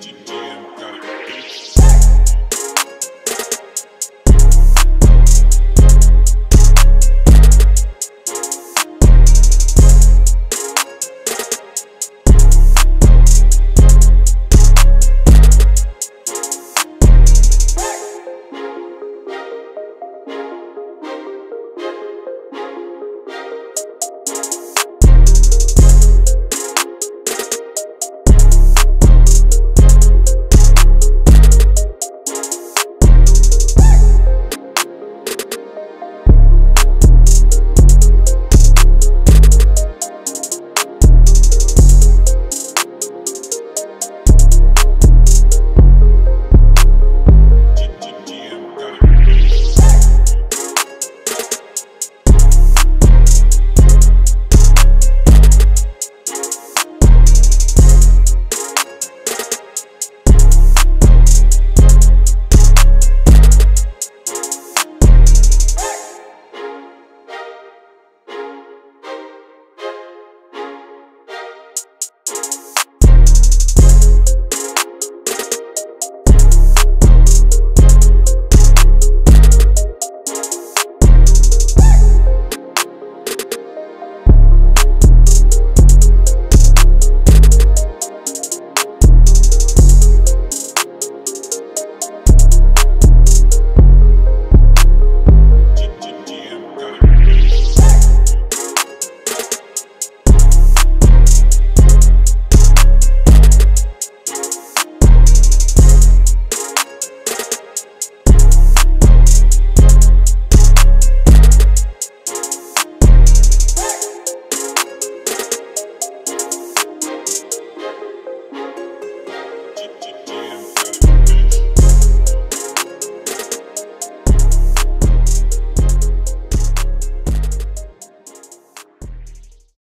to do.